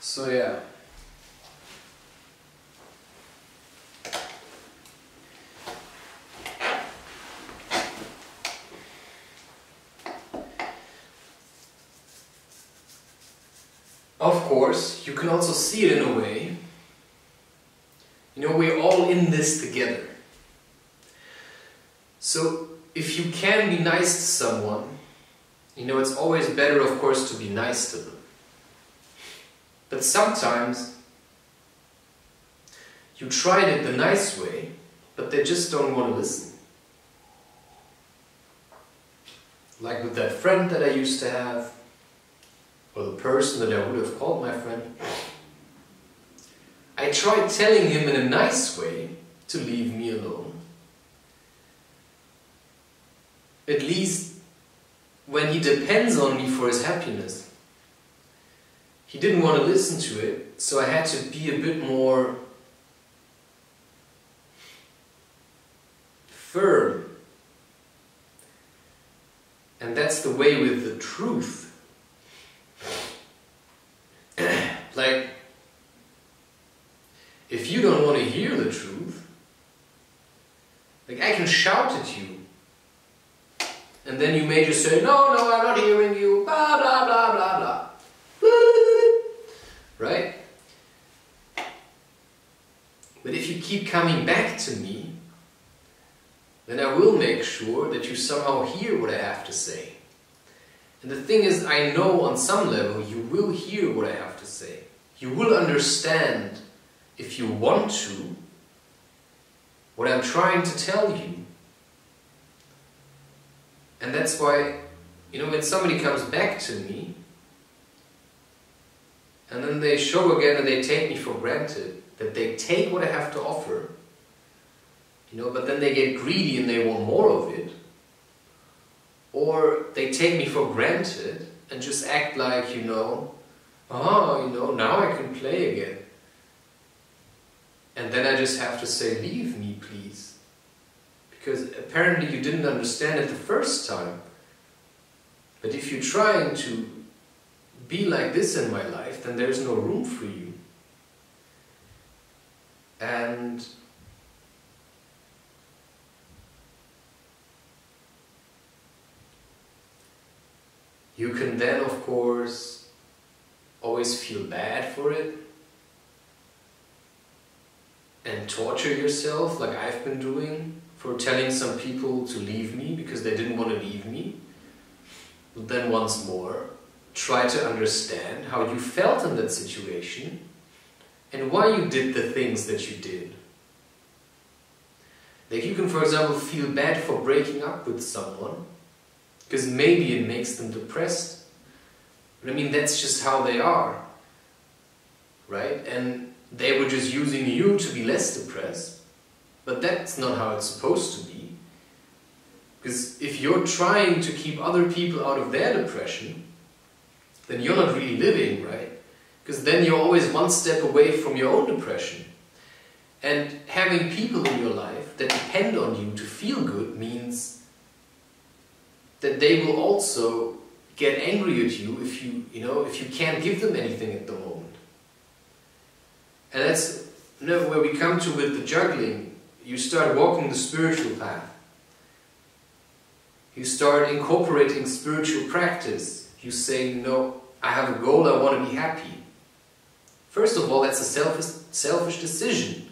So yeah. Of course, you can also see it in a way. You know, we're all in this together. So, if you can be nice to someone, you know, it's always better, of course, to be nice to them. But sometimes you tried it the nice way, but they just don't want to listen. Like with that friend that I used to have, or the person that I would have called my friend. I tried telling him in a nice way to leave me alone. At least when he depends on me for his happiness. He didn't want to listen to it, so I had to be a bit more firm. And that's the way with the truth. like, if you don't want to hear the truth, like I can shout at you, and then you may just say, No, no, I'm not hearing you, blah, blah, blah, blah, blah. Right? But if you keep coming back to me, then I will make sure that you somehow hear what I have to say. And the thing is, I know on some level you will hear what I have to say. You will understand, if you want to, what I'm trying to tell you. And that's why, you know, when somebody comes back to me, and then they show again and they take me for granted, that they take what I have to offer, you know, but then they get greedy and they want more of it, or they take me for granted and just act like, you know, oh, you know, now I can play again. And then I just have to say, leave me, please. Because apparently you didn't understand it the first time. But if you're trying to be like this in my life, then there's no room for you. And you can then, of course, always feel bad for it and torture yourself like I've been doing for telling some people to leave me because they didn't want to leave me. But then once more, try to understand how you felt in that situation and why you did the things that you did. Like you can, for example, feel bad for breaking up with someone because maybe it makes them depressed. But I mean, that's just how they are, right? And they were just using you to be less depressed, but that's not how it's supposed to be. Because if you're trying to keep other people out of their depression, then you're not really living, right? Because then you're always one step away from your own depression. And having people in your life that depend on you to feel good means that they will also get angry at you if you, you know, if you can't give them anything at the moment. And that's you know, where we come to with the juggling. You start walking the spiritual path. You start incorporating spiritual practice. You say, no, I have a goal, I want to be happy. First of all, that's a selfish, selfish decision.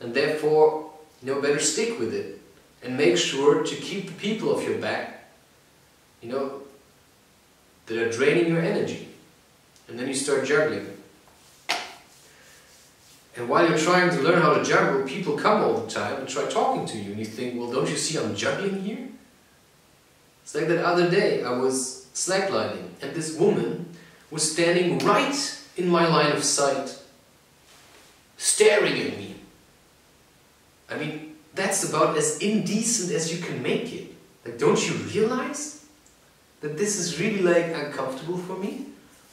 And therefore, you know, better stick with it. And make sure to keep the people off your back, you know, that are draining your energy. And then you start juggling. And while you're trying to learn how to juggle, people come all the time and try talking to you. And you think, well, don't you see I'm juggling here? It's like that other day, I was slacklining, and this woman was standing right in my line of sight, staring at me. I mean, that's about as indecent as you can make it. Like, don't you realize that this is really like uncomfortable for me?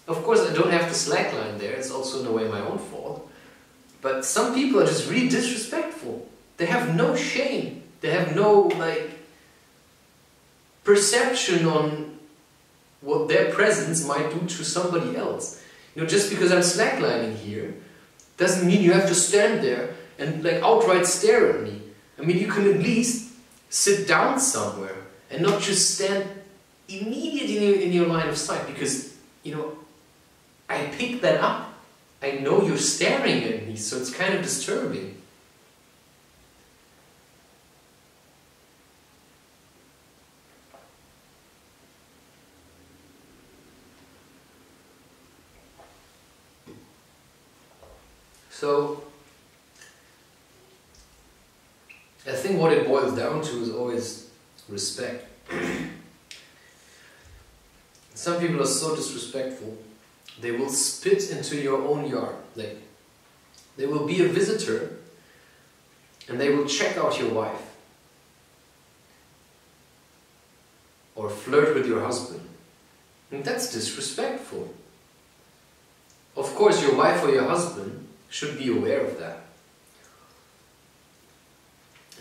Of course, I don't have to slackline there, it's also in a way my own fault. But some people are just really disrespectful. They have no shame. They have no, like, perception on what their presence might do to somebody else. You know, just because I'm slacklining here doesn't mean you have to stand there and like outright stare at me. I mean, you can at least sit down somewhere and not just stand immediately in your, in your line of sight because, you know, I pick that up. I know you're staring at me, so it's kind of disturbing. So, I think what it boils down to is always respect. Some people are so disrespectful, they will spit into your own yard. Like, they will be a visitor and they will check out your wife or flirt with your husband. And that's disrespectful. Of course, your wife or your husband should be aware of that.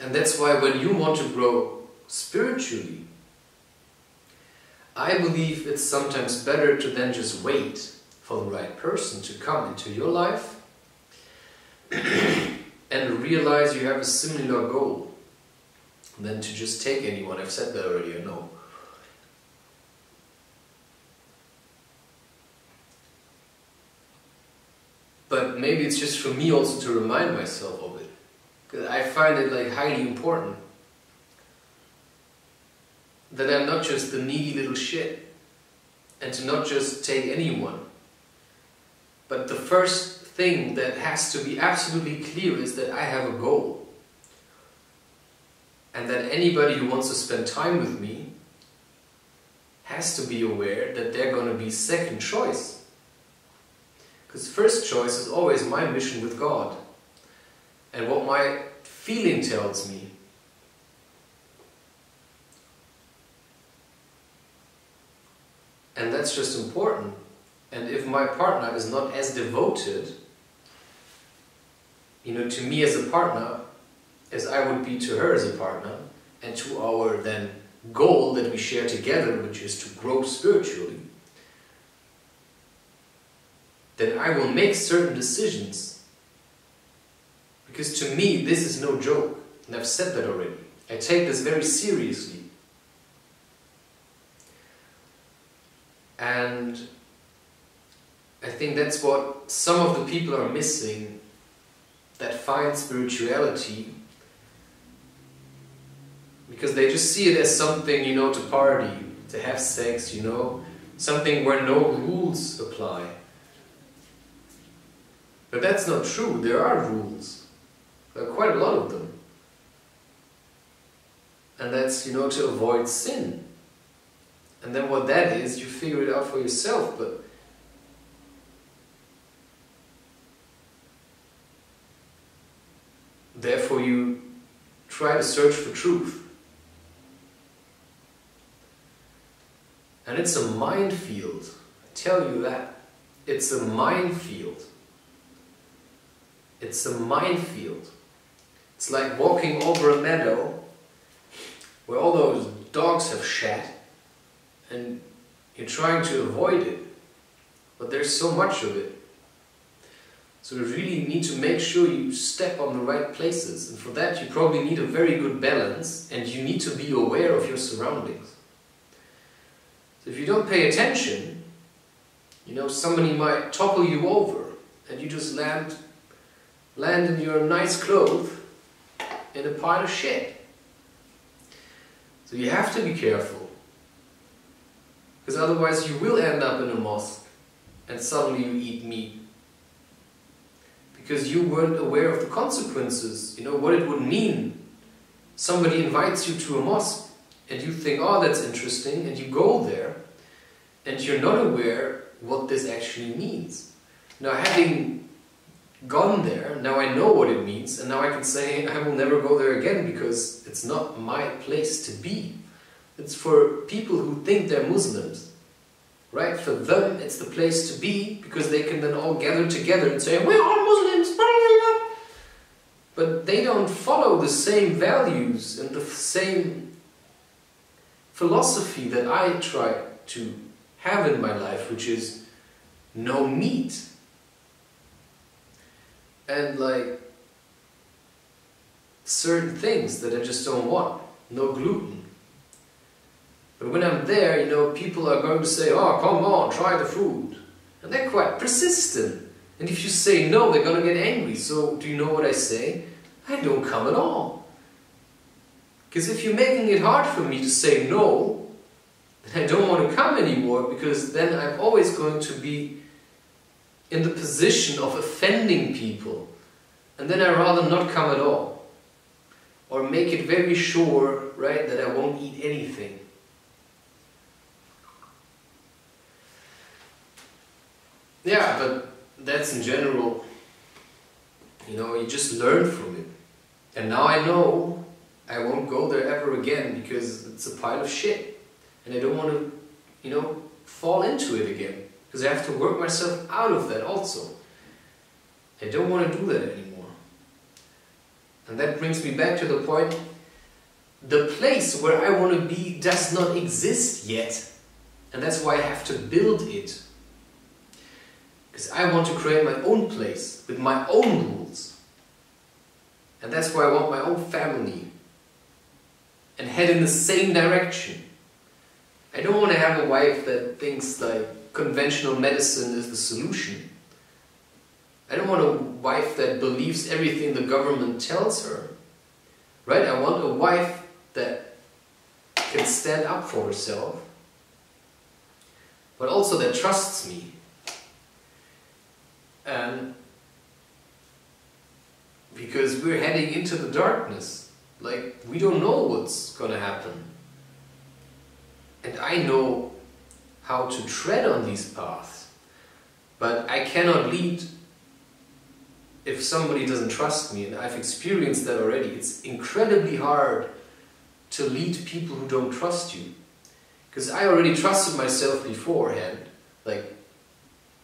And that's why when you want to grow spiritually, I believe it's sometimes better to then just wait for the right person to come into your life and realize you have a similar goal than to just take anyone. I've said that already, I know. But maybe it's just for me also to remind myself of it. Because I find it like highly important. That I'm not just the needy little shit. And to not just take anyone. But the first thing that has to be absolutely clear is that I have a goal. And that anybody who wants to spend time with me has to be aware that they're going to be second choice. Because first choice is always my mission with God and what my feeling tells me. And that's just important. And if my partner is not as devoted, you know, to me as a partner, as I would be to her as a partner, and to our then goal that we share together, which is to grow spiritually, then I will make certain decisions. Because to me, this is no joke. And I've said that already. I take this very seriously. And I think that's what some of the people are missing that find spirituality because they just see it as something, you know, to party, to have sex, you know, something where no rules apply. But that's not true. There are rules. There are quite a lot of them. And that's, you know, to avoid sin. And then what that is, you figure it out for yourself, but therefore you try to search for truth. And it's a minefield. I tell you that. It's a minefield. It's a minefield. It's like walking over a meadow where all those dogs have shat and you're trying to avoid it, but there's so much of it. So you really need to make sure you step on the right places and for that you probably need a very good balance and you need to be aware of your surroundings. So if you don't pay attention, you know, somebody might topple you over and you just land land in your nice clothes in a pile of shit. So you have to be careful. Because otherwise you will end up in a mosque and suddenly you eat meat. Because you weren't aware of the consequences, you know, what it would mean. Somebody invites you to a mosque and you think, oh, that's interesting, and you go there and you're not aware what this actually means. Now, having gone there, now I know what it means, and now I can say I will never go there again because it's not my place to be. It's for people who think they're Muslims. Right? For them, it's the place to be because they can then all gather together and say, We're Muslims! But they don't follow the same values and the same philosophy that I try to have in my life, which is no meat. And like certain things that I just don't want. No gluten. But when I'm there, you know, people are going to say, oh, come on, try the food. And they're quite persistent. And if you say no, they're going to get angry. So do you know what I say? I don't come at all. Because if you're making it hard for me to say no, then I don't want to come anymore because then I'm always going to be in the position of offending people. And then I rather not come at all. Or make it very sure, right, that I won't eat anything. Yeah, but that's in general, you know, you just learn from it. And now I know I won't go there ever again because it's a pile of shit. And I don't want to, you know, fall into it again. Because I have to work myself out of that also. I don't want to do that anymore. And that brings me back to the point the place where I want to be does not exist yet. And that's why I have to build it. Because I want to create my own place with my own rules. And that's why I want my own family and head in the same direction. I don't want to have a wife that thinks like conventional medicine is the solution. I don't want a wife that believes everything the government tells her. Right? I want a wife that can stand up for herself, but also that trusts me. And because we're heading into the darkness. Like, we don't know what's gonna happen. And I know how to tread on these paths. But I cannot lead if somebody doesn't trust me, and I've experienced that already. It's incredibly hard to lead people who don't trust you. Because I already trusted myself beforehand. Like,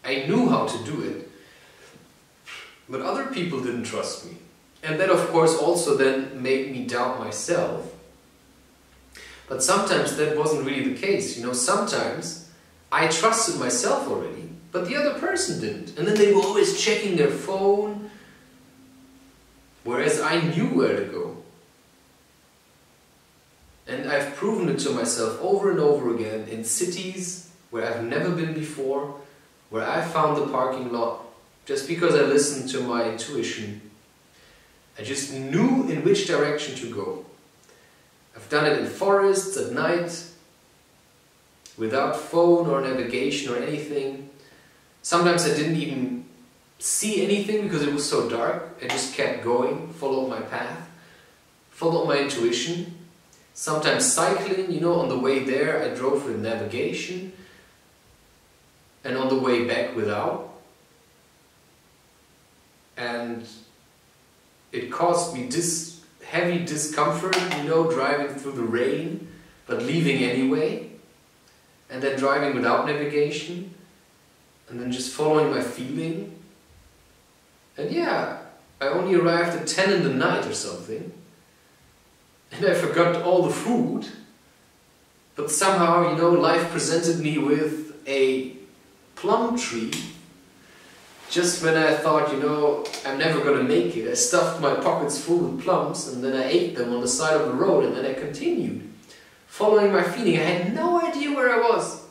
I knew how to do it. But other people didn't trust me. And that, of course, also then made me doubt myself. But sometimes that wasn't really the case. You know, sometimes I trusted myself already, but the other person didn't. And then they were always checking their phone, whereas I knew where to go. And I've proven it to myself over and over again in cities where I've never been before, where I found the parking lot just because I listened to my intuition. I just knew in which direction to go. I've done it in forests at night, without phone or navigation or anything. Sometimes I didn't even see anything because it was so dark. I just kept going, followed my path, followed my intuition. Sometimes cycling, you know, on the way there I drove with navigation and on the way back without. And it caused me dis heavy discomfort, you know, driving through the rain, but leaving anyway. And then driving without navigation. And then just following my feeling. And yeah, I only arrived at 10 in the night or something. And I forgot all the food. But somehow, you know, life presented me with a plum tree just when I thought, you know, I'm never gonna make it, I stuffed my pockets full with plums and then I ate them on the side of the road and then I continued. Following my feeling, I had no idea where I was.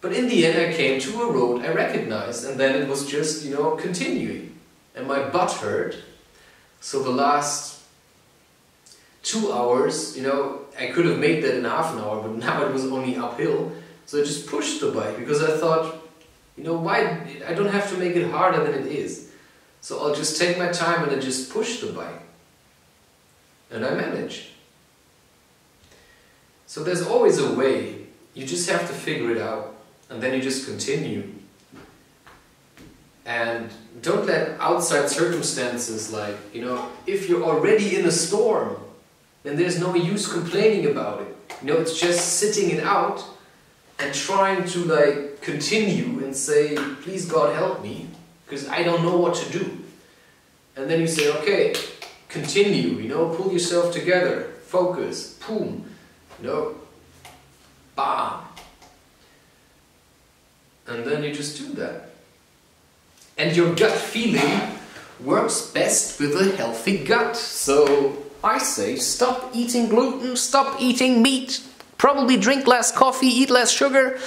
But in the end I came to a road I recognized and then it was just, you know, continuing. And my butt hurt. So the last two hours, you know, I could have made that in half an hour, but now it was only uphill. So I just pushed the bike because I thought, you know, why? I don't have to make it harder than it is. So I'll just take my time and I just push the bike. And I manage. So there's always a way. You just have to figure it out. And then you just continue. And don't let outside circumstances like, you know, if you're already in a storm, then there's no use complaining about it. You know, it's just sitting it out and trying to like continue and say, please God help me, because I don't know what to do. And then you say, okay, continue, you know, pull yourself together, focus, boom, know, bam. And then you just do that. And your gut feeling works best with a healthy gut. So I say stop eating gluten, stop eating meat, probably drink less coffee, eat less sugar.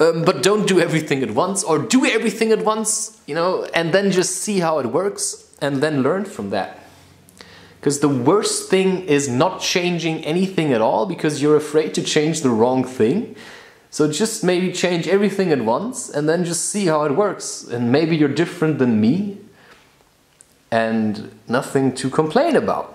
Um, but don't do everything at once or do everything at once, you know, and then just see how it works and then learn from that. Because the worst thing is not changing anything at all because you're afraid to change the wrong thing. So just maybe change everything at once and then just see how it works. And maybe you're different than me and nothing to complain about.